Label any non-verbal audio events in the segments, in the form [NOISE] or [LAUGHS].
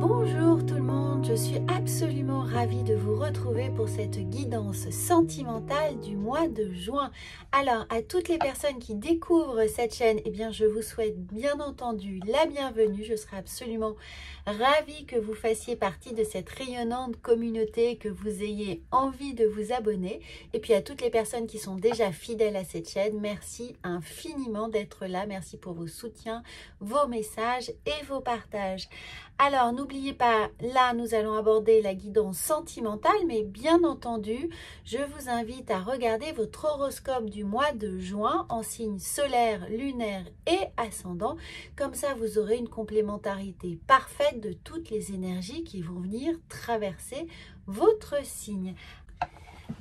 Bonjour tout le monde, je suis absolument ravie de vous retrouver pour cette guidance sentimentale du mois de juin. Alors, à toutes les personnes qui découvrent cette chaîne, eh bien, je vous souhaite bien entendu la bienvenue. Je serai absolument ravie que vous fassiez partie de cette rayonnante communauté, que vous ayez envie de vous abonner. Et puis, à toutes les personnes qui sont déjà fidèles à cette chaîne, merci infiniment d'être là. Merci pour vos soutiens, vos messages et vos partages. Alors, n'oubliez pas, là, nous allons aborder la guidance sentimentale, mais bien entendu, je vous invite à regarder votre horoscope du mois de juin en signe solaire, lunaire et ascendant. Comme ça, vous aurez une complémentarité parfaite de toutes les énergies qui vont venir traverser votre signe.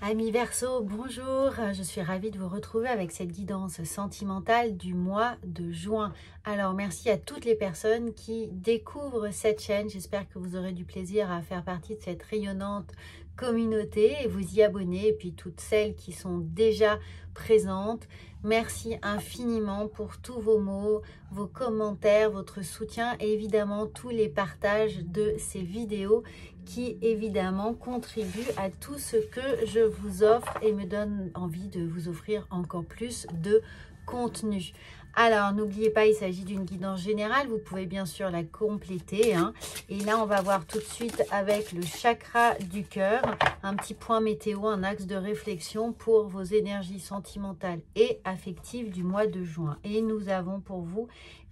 Amis Verseau, bonjour, je suis ravie de vous retrouver avec cette guidance sentimentale du mois de juin. Alors merci à toutes les personnes qui découvrent cette chaîne, j'espère que vous aurez du plaisir à faire partie de cette rayonnante communauté et vous y abonner et puis toutes celles qui sont déjà présentes. Merci infiniment pour tous vos mots, vos commentaires, votre soutien et évidemment tous les partages de ces vidéos qui évidemment contribuent à tout ce que je vous offre et me donne envie de vous offrir encore plus de contenu. Alors, n'oubliez pas, il s'agit d'une guidance générale. Vous pouvez bien sûr la compléter. Hein. Et là, on va voir tout de suite avec le chakra du cœur, un petit point météo, un axe de réflexion pour vos énergies sentimentales et affectives du mois de juin. Et nous avons pour vous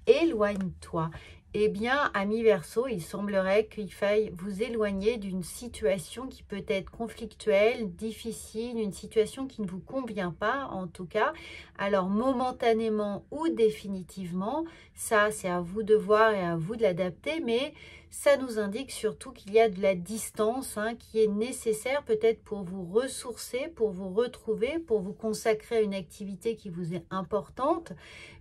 Éloigne-toi. Eh bien, ami Verseau, il semblerait qu'il faille vous éloigner d'une situation qui peut être conflictuelle, difficile, une situation qui ne vous convient pas en tout cas. Alors, momentanément ou définitivement, ça c'est à vous de voir et à vous de l'adapter, mais ça nous indique surtout qu'il y a de la distance hein, qui est nécessaire peut-être pour vous ressourcer, pour vous retrouver, pour vous consacrer à une activité qui vous est importante.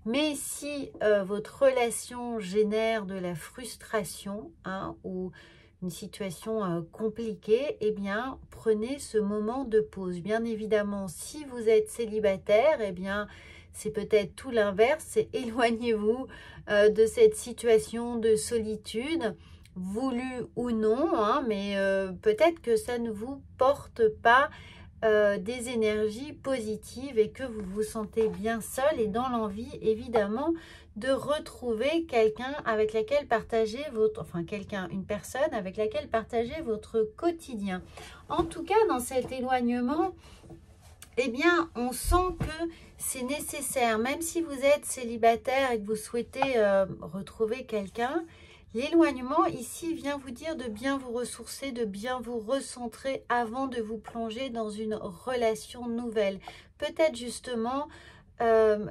Mais si euh, votre relation génère de la frustration hein, ou une situation euh, compliquée, eh bien, prenez ce moment de pause. Bien évidemment, si vous êtes célibataire, eh bien, c'est peut-être tout l'inverse, c'est [LAUGHS] éloignez-vous euh, de cette situation de solitude voulu ou non, hein, mais euh, peut-être que ça ne vous porte pas euh, des énergies positives et que vous vous sentez bien seul et dans l'envie évidemment de retrouver quelqu'un avec laquelle partager votre, enfin quelqu'un, une personne avec laquelle partager votre quotidien. En tout cas, dans cet éloignement, eh bien, on sent que c'est nécessaire, même si vous êtes célibataire et que vous souhaitez euh, retrouver quelqu'un, L'éloignement ici vient vous dire de bien vous ressourcer, de bien vous recentrer avant de vous plonger dans une relation nouvelle. Peut-être justement, euh,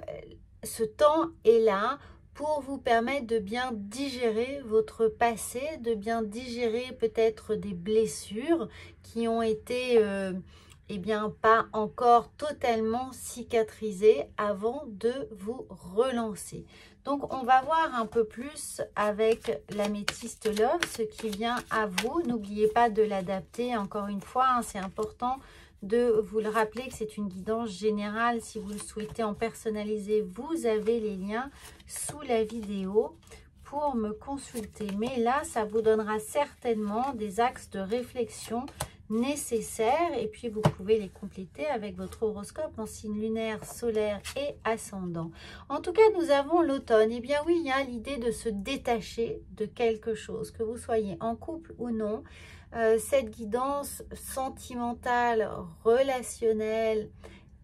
ce temps est là pour vous permettre de bien digérer votre passé, de bien digérer peut-être des blessures qui ont été... Euh, eh bien, pas encore totalement cicatrisées avant de vous relancer. Donc, on va voir un peu plus avec l'améthyste Love, ce qui vient à vous. N'oubliez pas de l'adapter. Encore une fois, hein, c'est important de vous le rappeler que c'est une guidance générale. Si vous le souhaitez en personnaliser, vous avez les liens sous la vidéo pour me consulter. Mais là, ça vous donnera certainement des axes de réflexion nécessaires et puis vous pouvez les compléter avec votre horoscope en signe lunaire, solaire et ascendant. En tout cas, nous avons l'automne. Et eh bien oui, il y a l'idée de se détacher de quelque chose, que vous soyez en couple ou non. Euh, cette guidance sentimentale, relationnelle,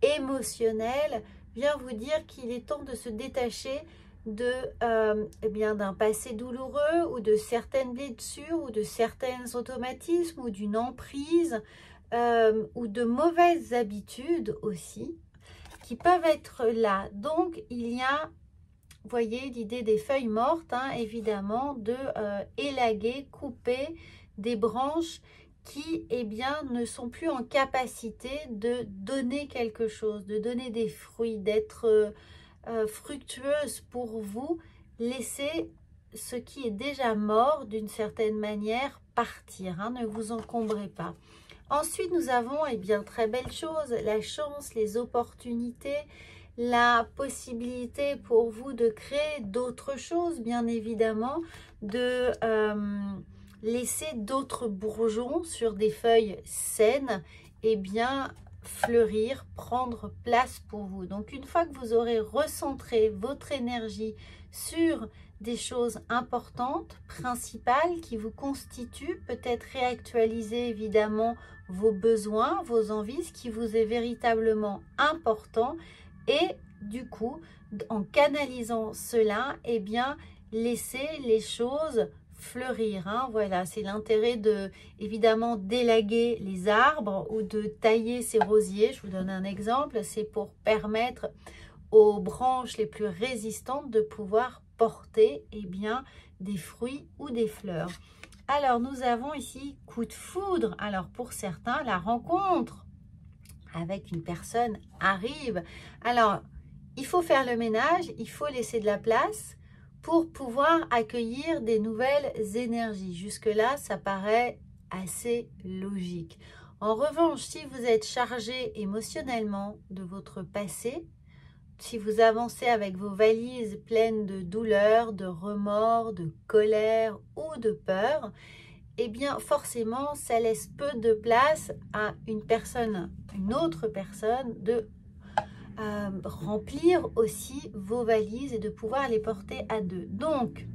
émotionnelle vient vous dire qu'il est temps de se détacher de euh, eh bien d'un passé douloureux ou de certaines blessures ou de certains automatismes ou d'une emprise euh, ou de mauvaises habitudes aussi qui peuvent être là. Donc il y a, voyez, l'idée des feuilles mortes, hein, évidemment, de euh, élaguer, couper des branches qui eh bien, ne sont plus en capacité de donner quelque chose, de donner des fruits, d'être euh, fructueuse pour vous, laissez ce qui est déjà mort d'une certaine manière partir. Hein, ne vous encombrez pas. Ensuite, nous avons, eh bien, très belle chose, la chance, les opportunités, la possibilité pour vous de créer d'autres choses, bien évidemment, de, euh, laisser d'autres bourgeons sur des feuilles saines, et eh bien, fleurir, prendre place pour vous. Donc, une fois que vous aurez recentré votre énergie sur des choses importantes, principales, qui vous constituent, peut-être réactualiser évidemment vos besoins, vos envies, ce qui vous est véritablement important. Et du coup, en canalisant cela, eh bien, laisser les choses fleurir. Hein. Voilà, c'est l'intérêt de, évidemment, d'élaguer les arbres ou de tailler ces rosiers. Je vous donne un exemple. C'est pour permettre aux branches les plus résistantes de pouvoir porter eh bien, des fruits ou des fleurs. Alors, nous avons ici coup de foudre. Alors, pour certains, la rencontre avec une personne arrive. Alors, il faut faire le ménage, il faut laisser de la place pour pouvoir accueillir des nouvelles énergies. Jusque-là, ça paraît assez logique. En revanche, si vous êtes chargé émotionnellement de votre passé, si vous avancez avec vos valises pleines de douleur, de remords, de colère ou de peur, eh bien forcément, ça laisse peu de place à une personne, une autre personne, de remplir aussi vos valises et de pouvoir les porter à deux. Donc,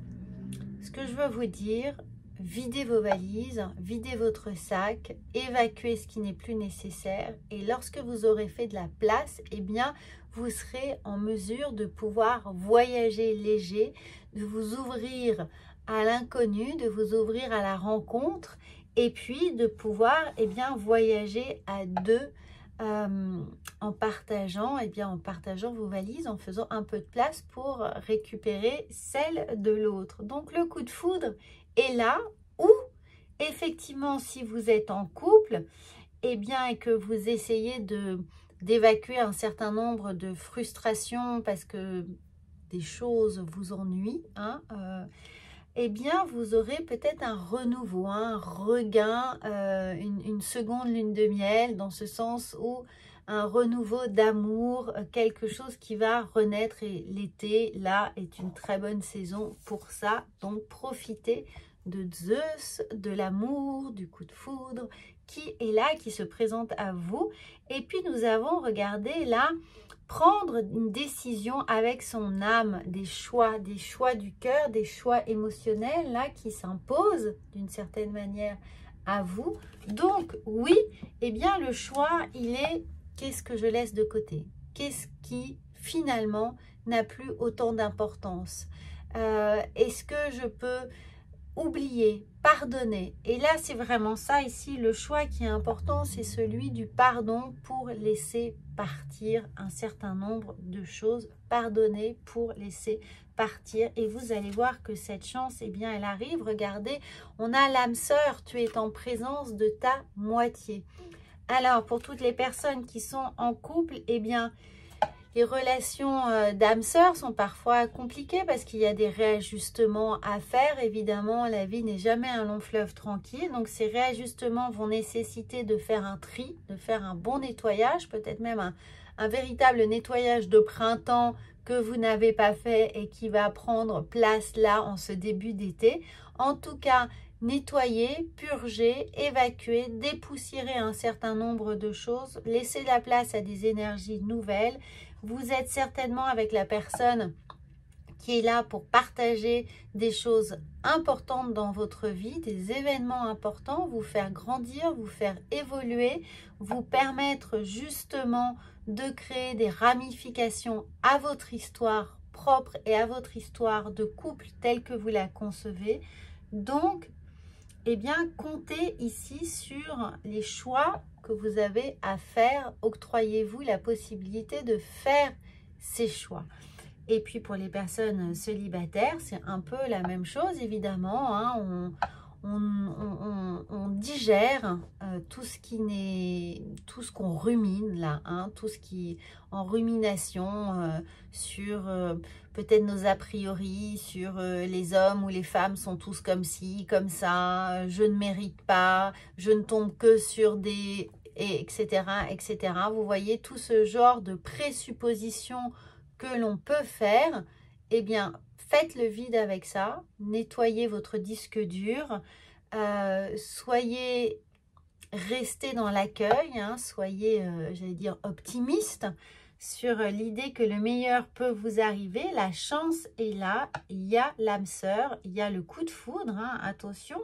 ce que je veux vous dire, videz vos valises, videz votre sac, évacuez ce qui n'est plus nécessaire et lorsque vous aurez fait de la place, eh bien, vous serez en mesure de pouvoir voyager léger, de vous ouvrir à l'inconnu, de vous ouvrir à la rencontre et puis de pouvoir eh bien, voyager à deux euh, en partageant, et eh bien, en partageant vos valises, en faisant un peu de place pour récupérer celle de l'autre. Donc le coup de foudre est là où effectivement si vous êtes en couple, et eh bien que vous essayez de d'évacuer un certain nombre de frustrations parce que des choses vous ennuient, hein, euh, eh bien, vous aurez peut-être un renouveau, un regain, euh, une, seconde lune de miel, dans ce sens où un renouveau d'amour, euh, quelque chose qui va renaître. Et l'été, là, est une très bonne saison pour ça. Donc, profitez de Zeus, de l'amour, du coup de foudre, qui est là, qui se présente à vous. Et puis, nous avons regardé là prendre une décision avec son âme, des choix, des choix du cœur, des choix émotionnels là qui s'imposent d'une certaine manière à vous. Donc oui, eh bien le choix, il est qu'est-ce que je laisse de côté? Qu'est-ce qui finalement n'a plus autant d'importance? Euh, Est-ce que je peux oublier, pardonner. Et là, c'est vraiment ça ici, le choix qui est important, c'est celui du pardon pour laisser partir un certain nombre de choses, pardonner pour laisser partir. Et vous allez voir que cette chance, eh bien, elle arrive. Regardez, on a l'âme sœur, tu es en présence de ta moitié. Alors, pour toutes les personnes qui sont en couple, eh bien, les relations euh, d'âme-sœur sont parfois compliquées parce qu'il y a des réajustements à faire. Évidemment, la vie n'est jamais un long fleuve tranquille. Donc, ces réajustements vont nécessiter de faire un tri, de faire un bon nettoyage, peut-être même un, un véritable nettoyage de printemps que vous n'avez pas fait et qui va prendre place là en ce début d'été. En tout cas, nettoyer, purger, évacuer, dépoussiérer un certain nombre de choses, laisser la place à des énergies nouvelles vous êtes certainement avec la personne qui est là pour partager des choses importantes dans votre vie, des événements importants, vous faire grandir, vous faire évoluer, vous permettre justement de créer des ramifications à votre histoire propre et à votre histoire de couple telle que vous la concevez. Donc, eh bien, comptez ici sur les choix vous avez à faire. Octroyez-vous la possibilité de faire ces choix. Et puis pour les personnes célibataires, c'est un peu la même chose, évidemment. Hein. On, digère euh, tout ce qui n'est, tout ce qu'on rumine là, hein, tout ce qui est en rumination euh, sur euh, peut-être nos a priori, sur les hommes ou les femmes sont tous comme ci, comme ça, je ne mérite pas, je ne tombe que sur des, et etc., etc. Vous voyez tout ce genre de présuppositions que l'on peut faire, eh bien, faites le vide avec ça, nettoyez votre disque dur, soyez restés dans l'accueil, hein, soyez, j'allais dire, optimiste sur l'idée que le meilleur peut vous arriver. La chance est là, il y a l'âme sœur, il y a le coup de foudre, hein, attention.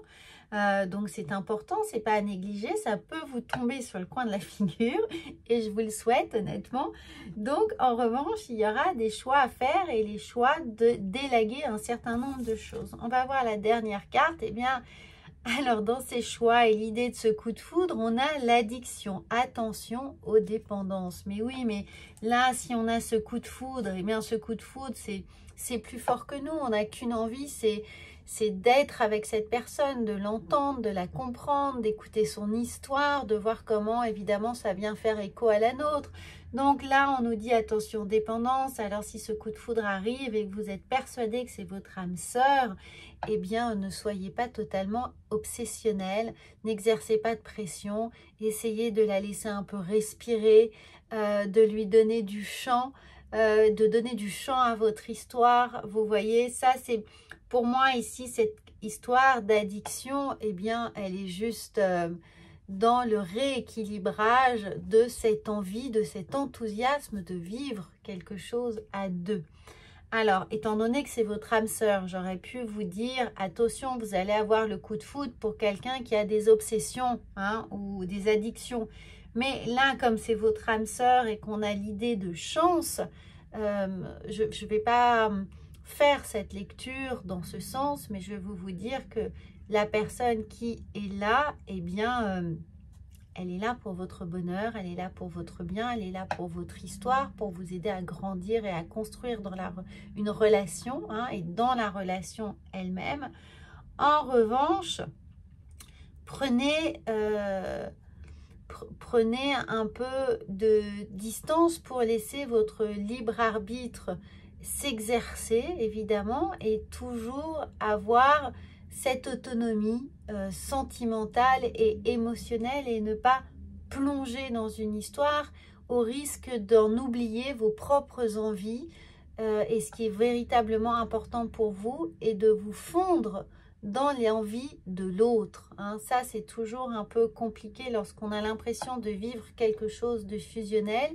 Euh, donc c'est important, c'est pas à négliger, ça peut vous tomber sur le coin de la [LAUGHS] figure et je vous le souhaite honnêtement. Donc en revanche, il y aura des choix à faire et les choix de délaguer un certain nombre de choses. On va voir la dernière carte, et eh bien alors, dans ces choix et l'idée de ce coup de foudre, on a l'addiction. Attention aux dépendances. Mais oui, mais là, si on a ce coup de foudre, eh bien, ce coup de foudre, c'est plus fort que nous. On n'a qu'une envie, c'est c'est d'être avec cette personne, de l'entendre, de la comprendre, d'écouter son histoire, de voir comment évidemment ça vient faire écho à la nôtre. Donc là, on nous dit attention dépendance. Alors si ce coup de foudre arrive et que vous êtes persuadé que c'est votre âme sœur, eh bien ne soyez pas totalement obsessionnel, n'exercez pas de pression, essayez de la laisser un peu respirer, euh, de lui donner du champ, euh, de donner du champ à votre histoire. Vous voyez, ça c'est pour moi ici, cette histoire d'addiction, eh bien, elle est juste euh, dans le rééquilibrage de cette envie, de cet enthousiasme de vivre quelque chose à deux. Alors, étant donné que c'est votre âme sœur, j'aurais pu vous dire, attention, vous allez avoir le coup de foudre pour quelqu'un qui a des obsessions hein, ou des addictions. Mais là, comme c'est votre âme sœur et qu'on a l'idée de chance, euh, je ne vais pas faire cette lecture dans ce sens, mais je veux vous dire que la personne qui est là, eh bien, euh, elle est là pour votre bonheur, elle est là pour votre bien, elle est là pour votre histoire, pour vous aider à grandir et à construire dans la, une relation hein, et dans la relation elle-même. En revanche, euh, prenez un peu de distance pour laisser votre libre arbitre s'exercer évidemment et toujours avoir cette autonomie euh, sentimentale et émotionnelle et ne pas plonger dans une histoire au risque d'en oublier vos propres envies euh, et ce qui est véritablement important pour vous est de vous fondre dans les envies de l'autre. Hein. Ça, c'est toujours un peu compliqué lorsqu'on a l'impression de vivre quelque chose de fusionnel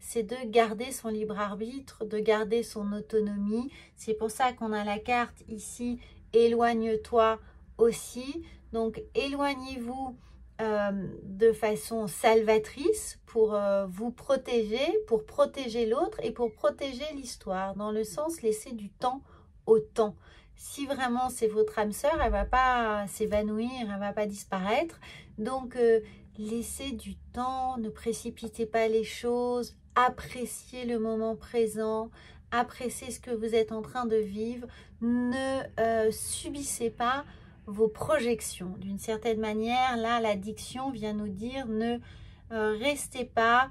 c'est de garder son libre arbitre, de garder son autonomie. C'est pour ça qu'on a la carte ici, éloigne-toi aussi. Donc, éloignez-vous euh, de façon salvatrice pour euh, vous protéger, pour protéger l'autre et pour protéger l'histoire. Dans le sens, laisser du temps au temps. Si vraiment c'est votre âme sœur, elle va pas s'évanouir, elle va pas disparaître. Donc, euh, laissez du temps, ne précipitez pas les choses, appréciez le moment présent, appréciez ce que vous êtes en train de vivre, ne euh, subissez pas vos projections. D'une certaine manière, là, l'addiction vient nous dire ne euh, restez pas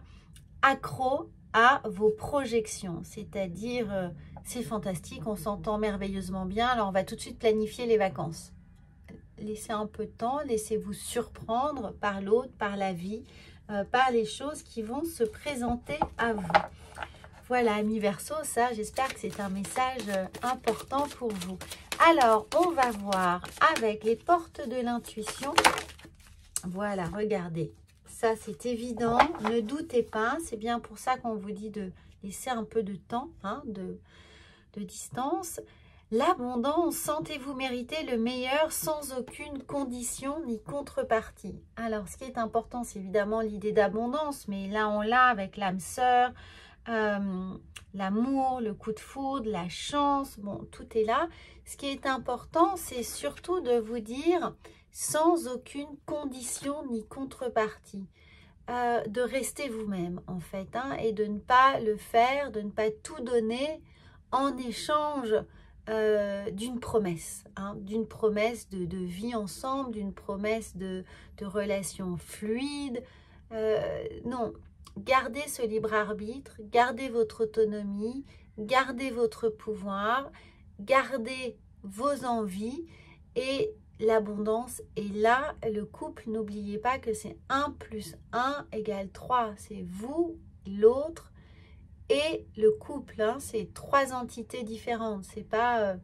accro à vos projections, c'est-à-dire euh, c'est fantastique, on s'entend merveilleusement bien, alors on va tout de suite planifier les vacances. Laissez un peu de temps, laissez-vous surprendre par l'autre, par la vie, par les choses qui vont se présenter à vous. Voilà, ami Verseau, ça, j'espère que c'est un message euh, important pour vous. Alors, on va voir avec les portes de l'intuition. Voilà, regardez. Ça, c'est évident. Ne doutez pas. C'est bien pour ça qu'on vous dit de laisser un peu de temps, hein, de, de distance. L'abondance, sentez-vous mériter le meilleur sans aucune condition ni contrepartie. Alors, ce qui est important, c'est évidemment l'idée d'abondance, mais là, on l'a avec l'âme sœur, euh, l'amour, le coup de foudre, la chance, bon, tout est là. Ce qui est important, c'est surtout de vous dire sans aucune condition ni contrepartie. Euh, de rester vous-même en fait hein, et de ne pas le faire, de ne pas tout donner en échange euh, d'une promesse, hein, d'une promesse de, vie ensemble, d'une promesse de, relations fluides. Non, gardez ce libre arbitre, gardez votre autonomie, gardez votre pouvoir, gardez vos envies et l'abondance est là. Le couple, n'oubliez pas que c'est 1 plus 1 égale 3. C'est vous, l'autre, et le couple, hein, c'est trois entités différentes. C'est pas, euh,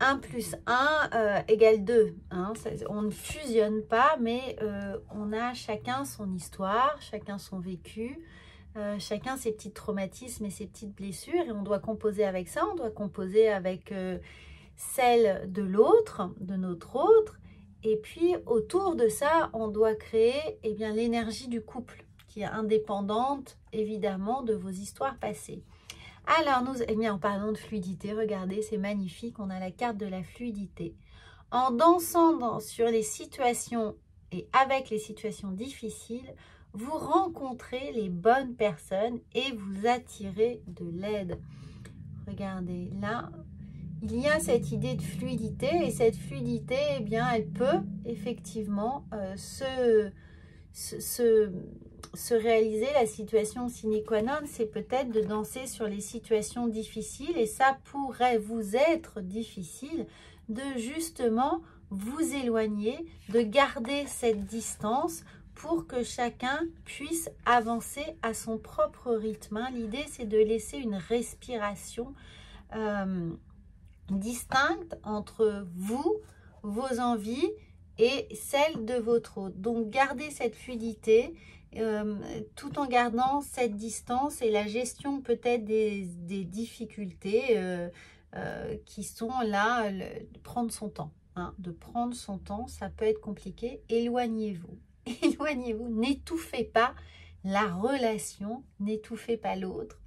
1 plus 1 euh, égale 2. Hein. on ne fusionne pas, mais euh, on a chacun son histoire, chacun son vécu, euh, chacun ses petits traumatismes et ses petites blessures. Et on doit composer avec ça, on doit composer avec celle de l'autre, de notre autre. Et puis, autour de ça, on doit créer eh l'énergie du couple, qui est indépendante, évidemment, de vos histoires passées. Alors, nous, eh bien, en parlant de fluidité, regardez, c'est magnifique, on a la carte de la fluidité. En dansant sur les situations et avec les situations difficiles, vous rencontrez les bonnes personnes et vous attirez de l'aide. Regardez, là, il y a cette idée de fluidité et cette fluidité, eh bien, elle peut effectivement euh, se, réaliser la situation sine qua non, c'est peut-être de danser sur les situations difficiles et ça pourrait vous être difficile de justement vous éloigner, de garder cette distance pour que chacun puisse avancer à son propre rythme. Hein. L'idée, c'est de laisser une respiration euh, distincte entre vous, vos envies et celle de votre autre. Donc, gardez cette fluidité euh, tout en gardant cette distance et la gestion peut-être des, difficultés euh, euh, qui sont là, de prendre son temps. Hein, de prendre son temps, ça peut être compliqué. Éloignez-vous. [LAUGHS] Éloignez-vous. N'étouffez pas la relation, n'étouffez pas l'autre.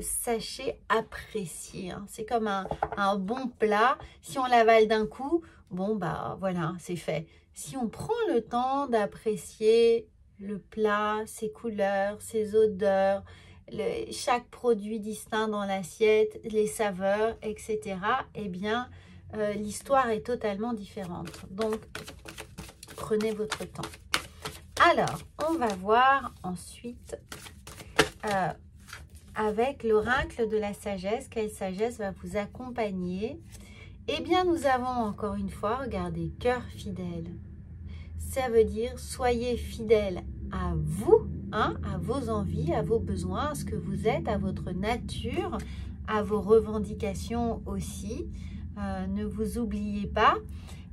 sachez apprécier. Hein. C'est comme un, un, bon plat. Si on l'avale d'un coup, bon, bah voilà, c'est fait. Si on prend le temps d'apprécier le plat, ses couleurs, ses odeurs, chaque produit distinct dans l'assiette, les saveurs, etc., eh bien, euh, l'histoire est totalement différente. Donc, prenez votre temps. Alors, on va voir ensuite euh, avec l'oracle de la sagesse, quelle sagesse va vous accompagner Eh bien, nous avons encore une fois, regardez, cœur fidèle ça veut dire soyez fidèle à vous, hein, à vos envies, à vos besoins, à ce que vous êtes, à votre nature, à vos revendications aussi. Euh, ne vous oubliez pas.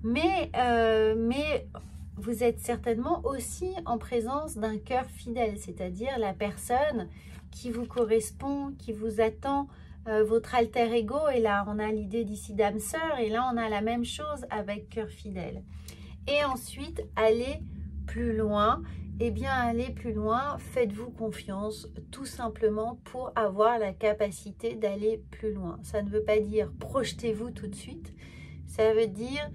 Mais, euh, mais vous êtes certainement aussi en présence d'un cœur fidèle, c'est-à-dire la personne qui vous correspond, qui vous attend, euh, votre alter ego. Et là, on a l'idée d'ici d'âme sœur, et là, on a la même chose avec cœur fidèle. Et ensuite, aller plus loin. Eh bien, aller plus loin, faites-vous confiance tout simplement pour avoir la capacité d'aller plus loin. Ça ne veut pas dire projetez-vous tout de suite. Ça veut dire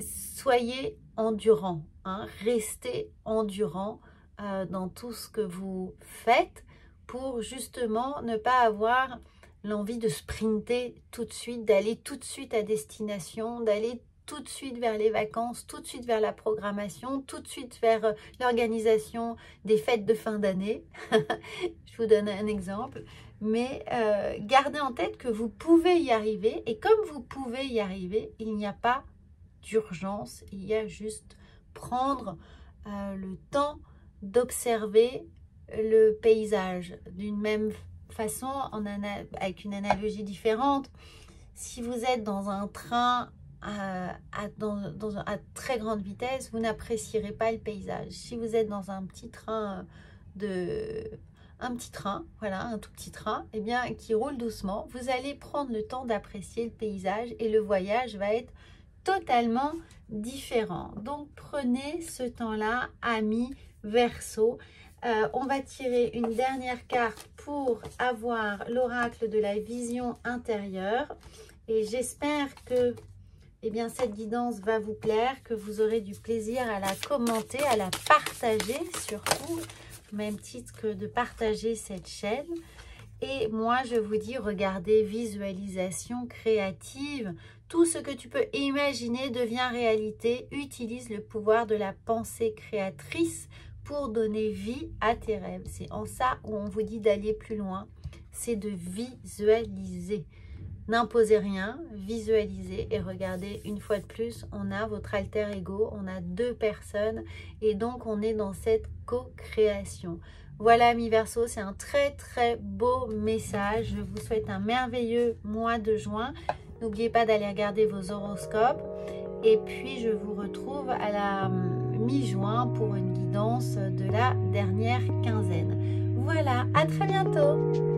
soyez endurant, hein. restez endurant euh, dans tout ce que vous faites pour justement ne pas avoir l'envie de sprinter tout de suite, d'aller tout de suite à destination, d'aller tout de suite vers les vacances, tout de suite vers la programmation, tout de suite vers euh, l'organisation des fêtes de fin d'année. [LAUGHS] Je vous donne un exemple. Mais euh, gardez en tête que vous pouvez y arriver. Et comme vous pouvez y arriver, il n'y a pas d'urgence. Il y a juste prendre euh, le temps d'observer le paysage d'une même façon, avec une analogie différente. Si vous êtes dans un train à, très grande vitesse, vous n'apprécierez pas le paysage. Si vous êtes dans un petit train de un voilà, un tout petit train, eh bien, qui roule doucement, vous allez prendre le temps d'apprécier le paysage et le voyage va être totalement différent. Donc, prenez ce temps-là, amis verso. Euh, on va tirer une dernière carte pour avoir l'oracle de la vision intérieure. Et j'espère que eh bien, cette guidance va vous plaire, que vous aurez du plaisir à la commenter, à la partager surtout, même titre que de partager cette chaîne. Et moi, je vous dis, regardez, visualisation créative. Tout ce que tu peux imaginer devient réalité. Utilise le pouvoir de la pensée créatrice pour donner vie à tes rêves. C'est en ça où on vous dit d'aller plus loin. C'est de visualiser. N'imposez rien, visualisez et regardez une fois de plus, on a votre alter ego, on a deux personnes et donc on est dans cette co-création. Voilà mi verso, c'est un très très beau message. Je vous souhaite un merveilleux mois de juin. N'oubliez pas d'aller regarder vos horoscopes. Et puis, je vous retrouve à la hum, mi-juin pour une guidance de la dernière quinzaine. Voilà, à très bientôt